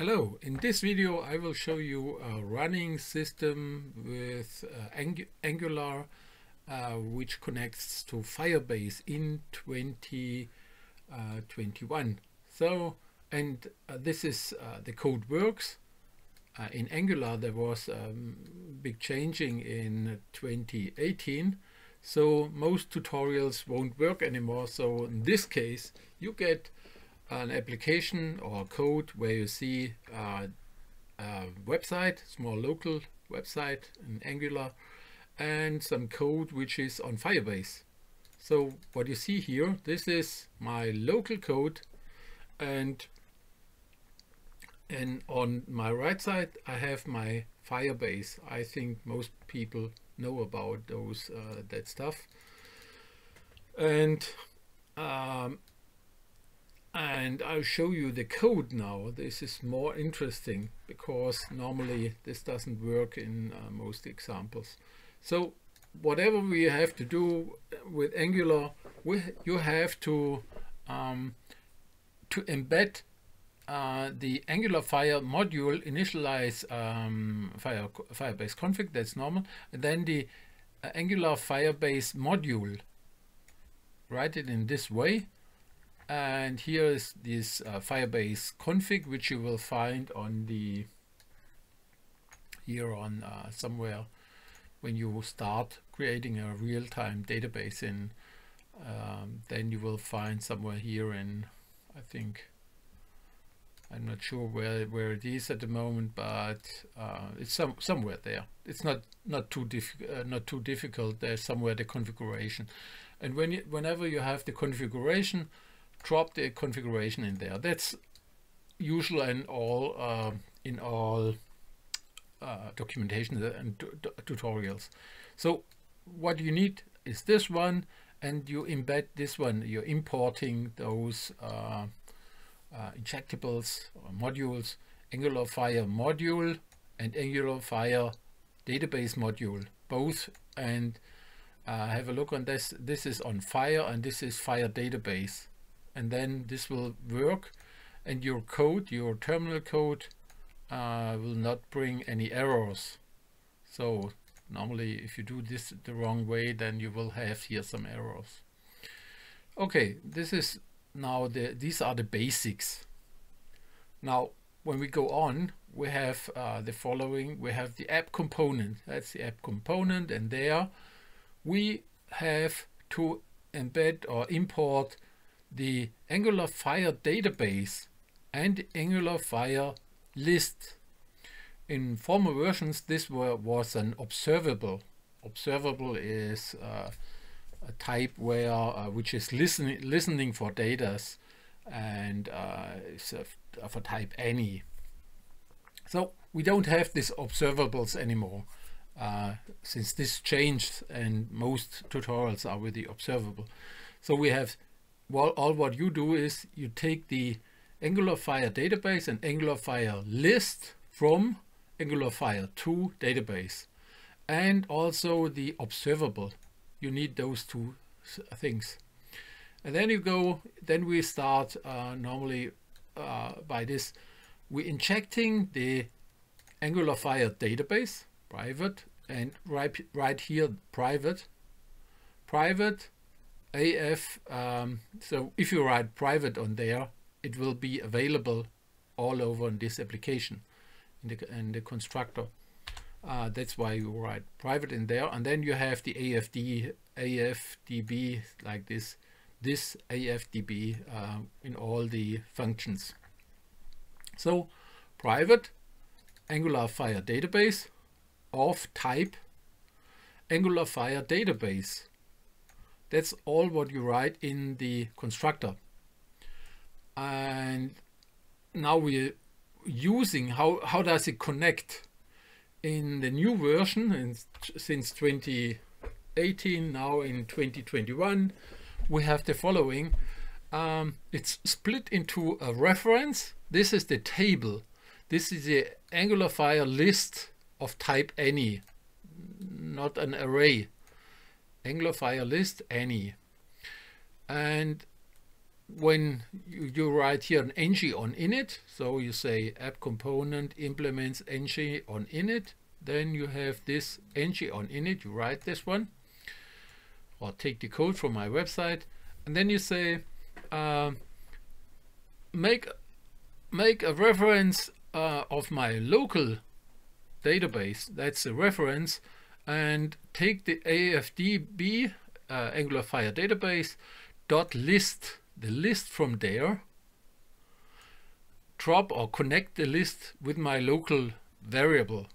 Hello, in this video I will show you a running system with uh, Ang Angular uh, which connects to Firebase in 2021. Uh, so, and uh, this is uh, the code works. Uh, in Angular there was a um, big changing in 2018 so most tutorials won't work anymore so in this case you get an application or code where you see uh, a website, small local website in Angular, and some code which is on Firebase. So what you see here, this is my local code and and on my right side I have my Firebase. I think most people know about those uh, that stuff. And um, and I'll show you the code now. This is more interesting because normally this doesn't work in uh, most examples. So whatever we have to do with Angular, we, you have to um, to embed uh, the Angular Fire module, initialize um, Fire, Firebase config, that's normal, and then the uh, Angular Firebase module, write it in this way, and here is this uh, Firebase config which you will find on the here on uh, somewhere when you start creating a real-time database in um, then you will find somewhere here in I think I'm not sure where where it is at the moment but uh, it's some somewhere there. It's not not too diff uh, not too difficult. There's somewhere the configuration. And when you, whenever you have the configuration drop the configuration in there. That's usual in all uh, in all uh, documentation and tutorials. So what you need is this one and you embed this one. You're importing those uh, uh injectables or modules, Angular Fire module and Angular Fire database module, both and uh, have a look on this. This is on Fire and this is Fire database and then this will work and your code, your terminal code uh, will not bring any errors. So normally if you do this the wrong way then you will have here some errors. Okay, this is now the these are the basics. Now when we go on we have uh, the following we have the app component that's the app component and there we have to embed or import the Angular Fire database and Angular Fire list. In former versions, this were, was an observable. Observable is uh, a type where uh, which is listening listening for data and uh, of, of a type any. So we don't have these observables anymore uh, since this changed and most tutorials are with the observable. So we have well, all what you do is you take the Angular Fire database and Angular Fire list from Angular Fire 2 database and also the observable. You need those two things. And then you go, then we start uh, normally uh, by this. We're injecting the Angular Fire database, private, and right, right here, private, private AF, um, so if you write private on there, it will be available all over in this application, in the, in the constructor. Uh, that's why you write private in there. And then you have the AFD, AFDB like this, this AFDB uh, in all the functions. So private Angular Fire database of type Angular Fire database that's all what you write in the constructor. And now we're using how, how does it connect in the new version? And since 2018 now in 2021 we have the following. Um, it's split into a reference. This is the table. This is the angular fire list of type any not an array Angular list any. And when you, you, write here an ng on init, so you say app component implements ng on init, then you have this ng on init, you write this one, or take the code from my website, and then you say uh, make make a reference uh, of my local database, that's a reference, and take the AFDB uh, Angular Fire database dot list the list from there. Drop or connect the list with my local variable.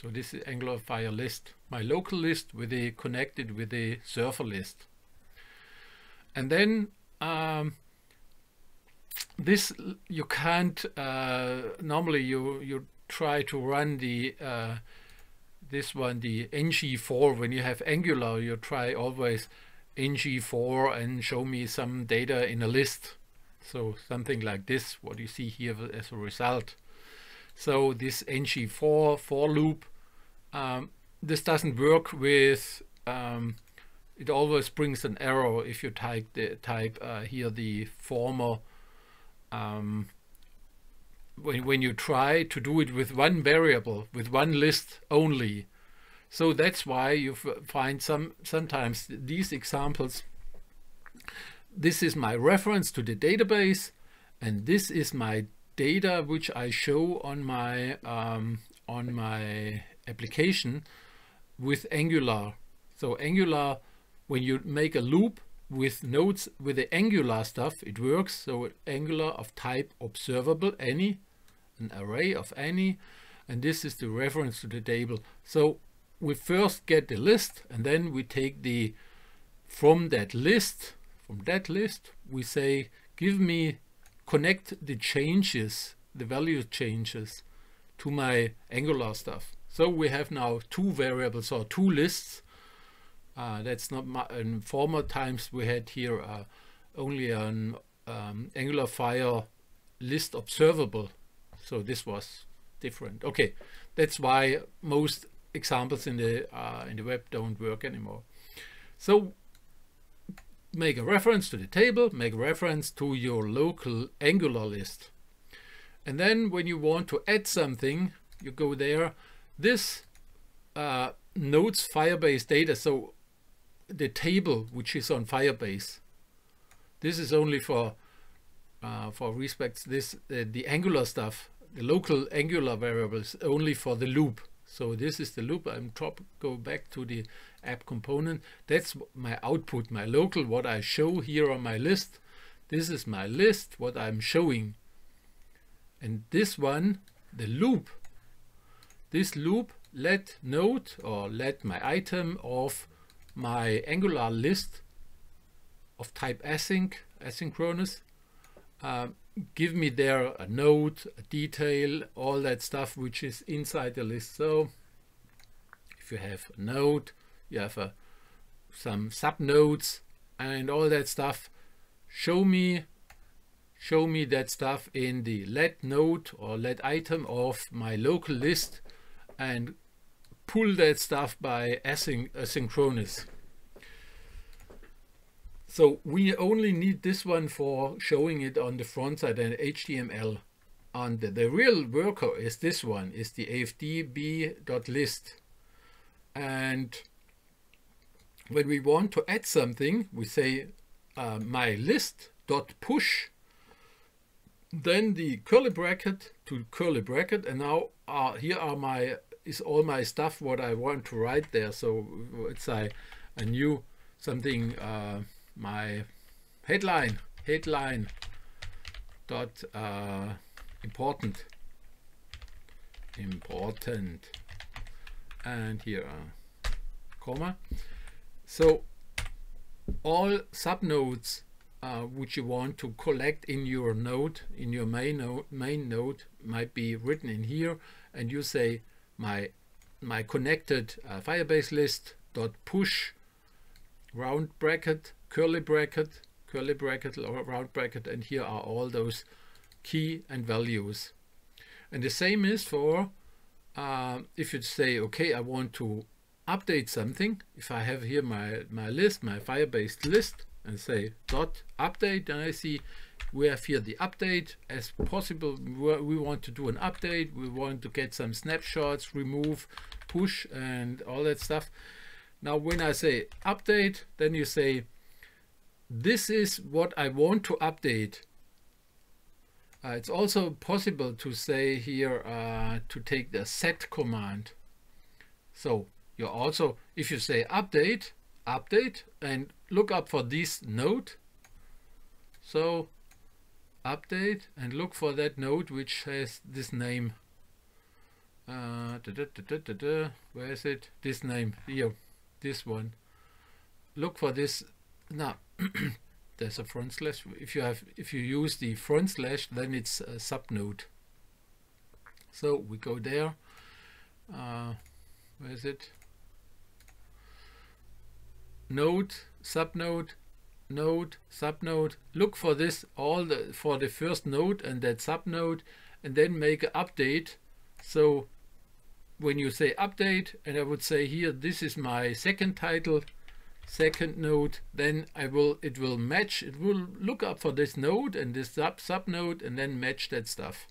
So this is Angular Fire list. My local list with the connected with the server list. And then um, this you can't uh, normally you you try to run the uh, this one the ngFor when you have angular you try always ngFor and show me some data in a list. So something like this what you see here as a result. So this ngFor for loop um, this doesn't work with um, it always brings an error if you type the type uh, here the former um, when, when you try to do it with one variable, with one list only. So that's why you find some sometimes these examples. This is my reference to the database, and this is my data which I show on my um, on my application with Angular. So Angular, when you make a loop with nodes with the Angular stuff, it works. So Angular of type observable, any an array of any and this is the reference to the table so we first get the list and then we take the from that list from that list we say give me connect the changes the value changes to my angular stuff so we have now two variables or two lists uh, that's not my, in former times we had here uh, only an um, angular fire list observable so this was different. Okay, that's why most examples in the uh, in the web don't work anymore. So make a reference to the table, make a reference to your local Angular list. And then when you want to add something, you go there. This uh, nodes Firebase data, so the table which is on Firebase. This is only for uh, for respects this uh, the Angular stuff the local angular variables only for the loop. So this is the loop. I'm top go back to the app component. That's my output, my local, what I show here on my list. This is my list, what I'm showing. And this one, the loop, this loop let node or let my item of my Angular list of type async, asynchronous, uh, give me there a node, a detail, all that stuff which is inside the list. So if you have a node, you have a, some subnodes and all that stuff, show me show me that stuff in the let node or let item of my local list and pull that stuff by async asynchronous. So we only need this one for showing it on the front side and HTML. And the, real worker is this one, is the afdb.list. And when we want to add something, we say uh, my list dot push, then the curly bracket to curly bracket, and now uh, here are my is all my stuff what I want to write there. So it's a, a new something. Uh, my headline headline dot uh, important important and here uh, comma so all subnodes uh, which you want to collect in your node in your main node main node might be written in here and you say my my connected uh, firebase list dot push round bracket curly bracket, curly bracket, round bracket, and here are all those key and values. And the same is for uh, if you say, okay, I want to update something. If I have here my, my list, my Firebase list, and say dot update. And I see we have here the update as possible. We want to do an update. We want to get some snapshots remove push and all that stuff. Now when I say update then you say this is what I want to update. Uh, it's also possible to say here uh, to take the set command. So you also if you say update update and look up for this node. So update and look for that node which has this name. Uh, da, da, da, where is it? This name here this one. Look for this now there's a front slash. If you have if you use the front slash then it's a subnode. So we go there. Uh, where is it node subnode node subnode. Look for this all the for the first node and that subnode and then make an update. So when you say update and I would say here this is my second title second node then I will it will match it will look up for this node and this sub subnode and then match that stuff.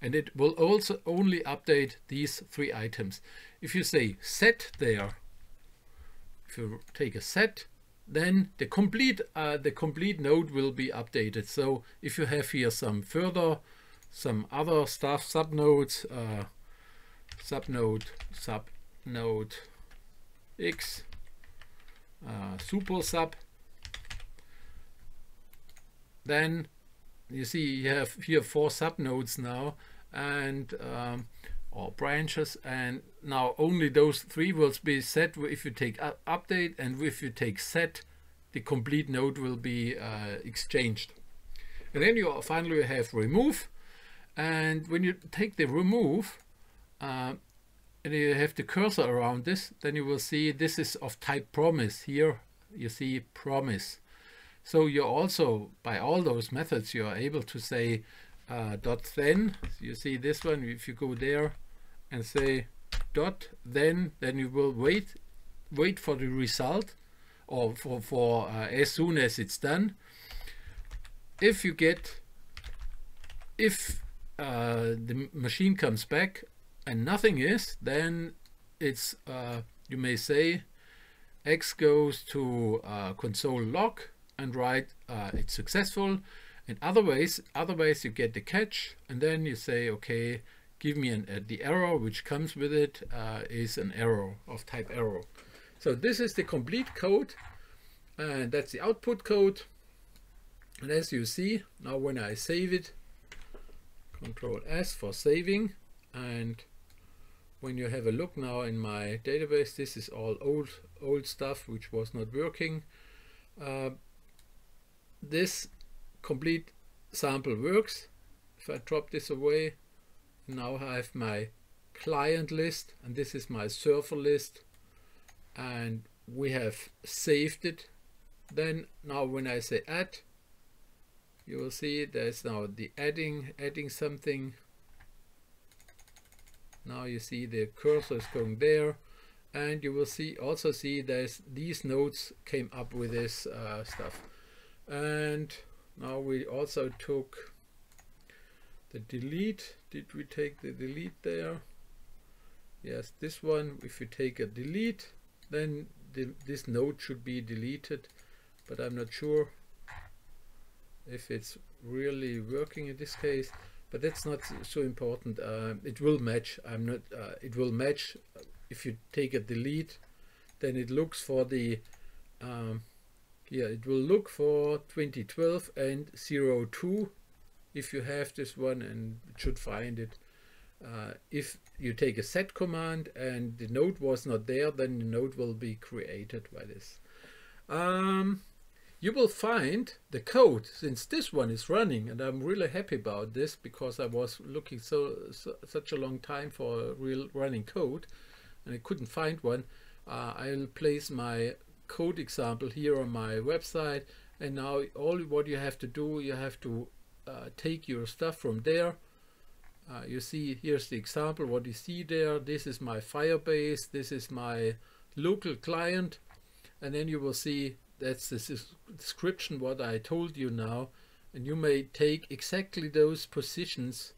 And it will also only update these three items. If you say set there take a set then the complete uh, the complete node will be updated. So if you have here some further some other stuff subnodes uh, subnode subnode x uh, super sub then you see you have here four subnodes now and um, or branches and now only those three will be set if you take update and if you take set the complete node will be uh, exchanged. And then you finally have remove and when you take the remove uh, and you have the cursor around this then you will see this is of type promise. Here you see promise. So you're also by all those methods you are able to say uh, dot then. You see this one if you go there and say dot then then you will wait wait for the result or for, for uh, as soon as it's done. If you get if uh, the machine comes back and nothing is then it's uh, you may say x goes to uh, console log and write uh, it's successful and other ways you get the catch and then you say okay give me an, uh, the error which comes with it uh, is an error of type error. So this is the complete code and that's the output code. And as you see, now when I save it, Control S for saving and when you have a look now in my database, this is all old old stuff which was not working. Uh, this complete sample works. If I drop this away, now I have my client list and this is my server list. And we have saved it. Then now when I say add you will see there's now the adding adding something. Now you see the cursor is going there. And you will see also see there's these nodes came up with this uh, stuff. And now we also took the delete. Did we take the delete there? Yes this one if you take a delete then the, this node should be deleted but I'm not sure if it's really working in this case but that's not so important. Uh, it will match. I'm not uh, it will match. If you take a delete then it looks for the um, yeah it will look for 2012 and 02 if you have this one and should find it. Uh, if you take a set command and the node was not there, then the node will be created by this. Um, you will find the code since this one is running and I'm really happy about this because I was looking so, so such a long time for a real running code and I couldn't find one. Uh, I'll place my code example here on my website and now all what you have to do you have to uh, take your stuff from there. Uh, you see, here's the example, what you see there. This is my Firebase, this is my local client. And then you will see that's the description what I told you now and you may take exactly those positions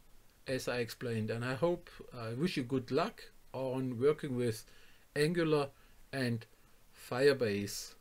as I explained and I hope I wish you good luck on working with Angular and Firebase